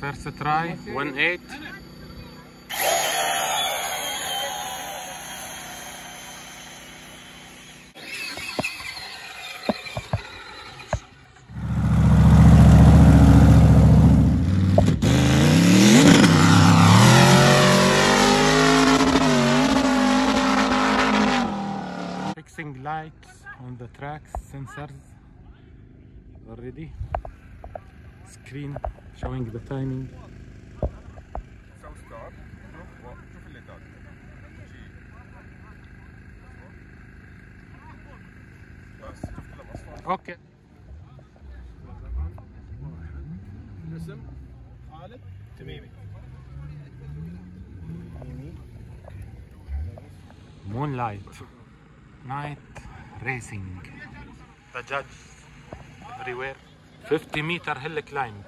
First try, 1-8. Fixing lights on the tracks, sensors already. Screen showing the timing. أوكي اسم خالد تميمي Night Racing The judge everywhere 50 meter hill climb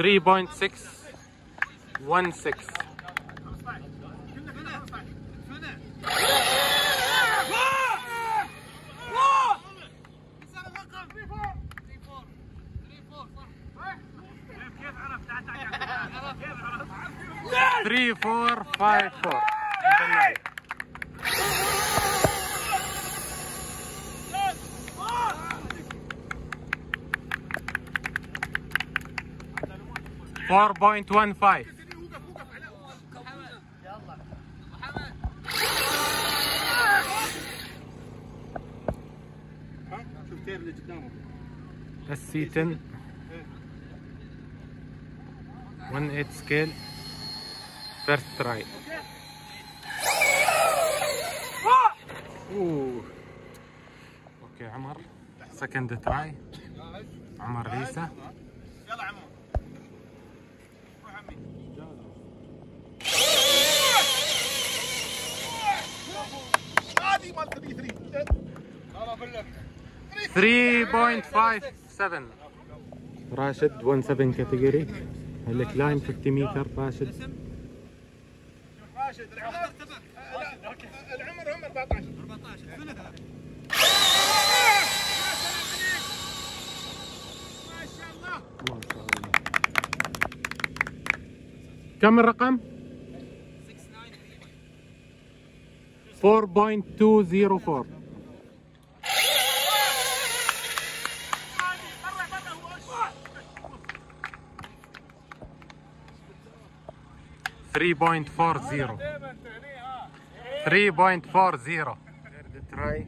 3.616 3 4 5 4 4.15 شوف تير اللي قدامك SC 10 1 8 scale. First try. اوه أوكي عمر second try. عمر عيسى يلا عمو. روح عمي هذه مال 3 3 أنا أقول لك 3.57 راشد 17 كاتيجوري الكلاين 50 متر راشد راشد العمر العمر هم 14 كم الرقم؟ 4.204 3.40 3.40 try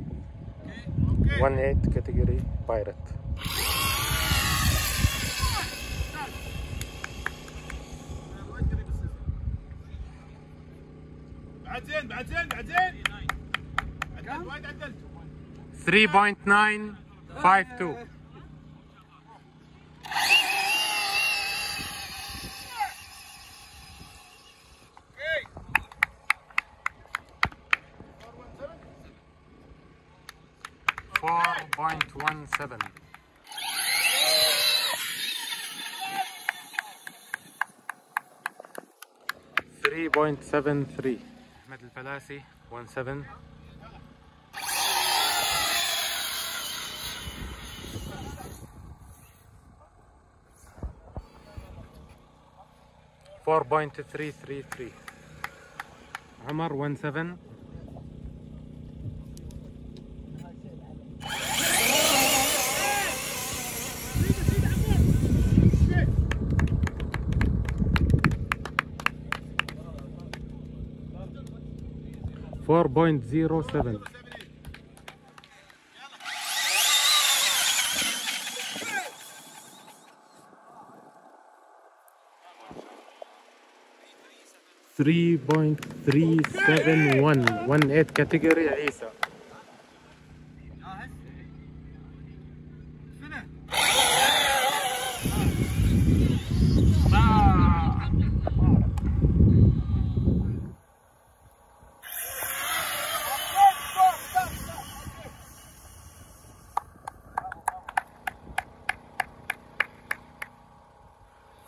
1.8 category pirate بعد زين بعد زين بعد زين عدلت. وايد عدلت 3.952 4.17 3.73 أحمد الفلاسي 17 4.333 عمر 17 4.07 3.371 18 category عيسى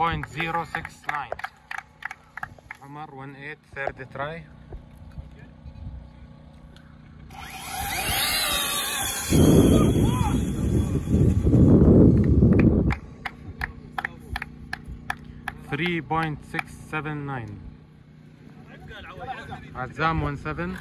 0.069 عمر 1.8 ثيرد تراي Three point six seven nine. Azam one seven.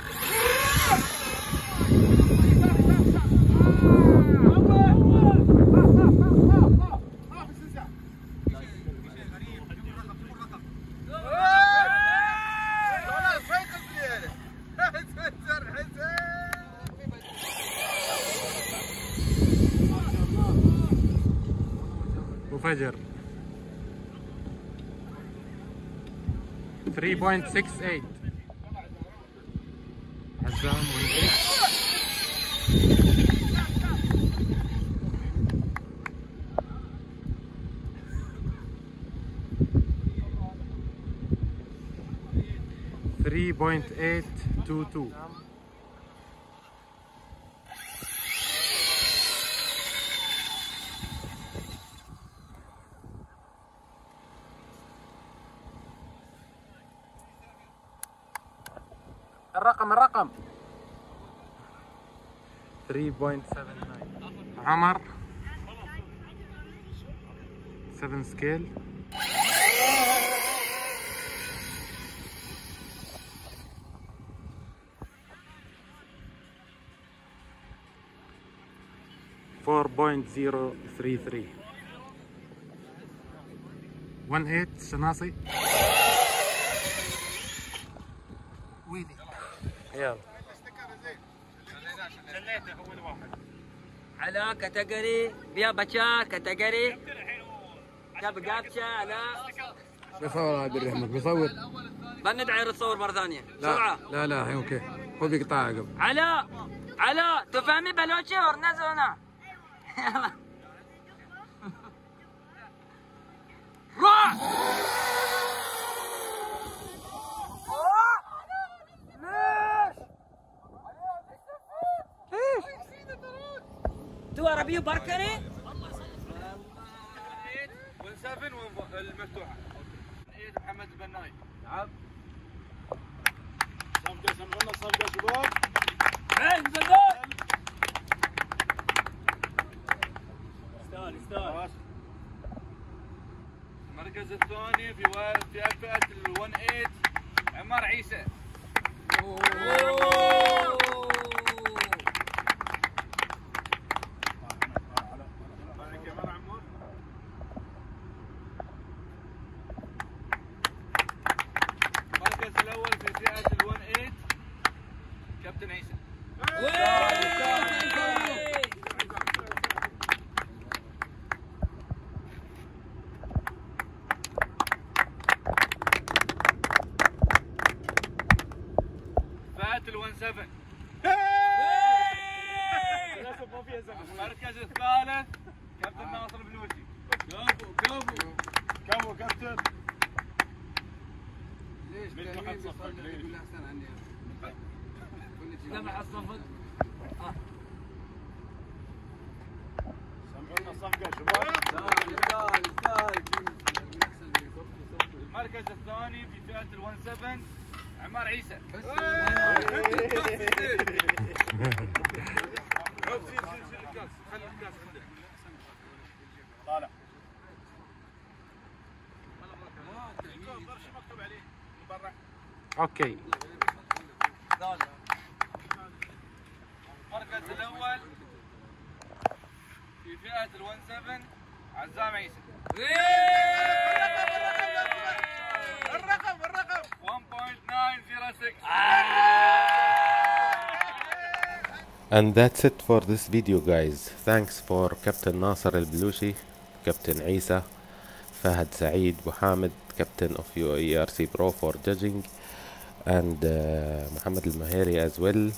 وفجر 3.68 عزام one Three point eight two two. الرقم الرقم 3.79 عمر 7 سكيل Four point zero three three. One eight شناصي. ويلي. يلا. على كاتيجوري بيا بشا كاتيجوري. جاب قابشة على بصور عبد الرحمن بصور. بندعي تصور مرة ثانية. لا بسرعة لا لا هي أوكي. خذ قطاع قبل. على على تفهمي بلوشي ورنا زونا يلا. روح! تو عربي بركري والسفن المفتوحه ايد محمد البناي صفقه المركز الثاني في فئه ال 18 عمار عيسى المركز الأول في فئه ال 18 كابتن عيسى 17 المركز الثالث كابتن ناصر بلوشي كفو كفو كفو كابتن ليش صفر؟ اللي يقول احسن عني الصفد سمعونا صفقه شباب يستاهل يستاهل. المركز الثاني في فئه ال 17 عمار عيسى. طالع أوكي. المركز الأول في فئة ال 17 عزام عيسى. And that's it for this video guys. Thanks for Captain Nasser Al Belushi, Captain Isa, Fahad Saeed Muhammad, Captain of UAERC Pro for judging. and uh, Muhammad Al Maheri as well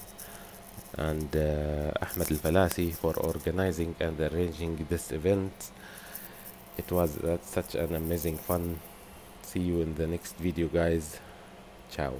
and uh, Ahmed Al Falasi for organizing and arranging this event. It was uh, such an amazing fun. See you in the next video guys. Ciao.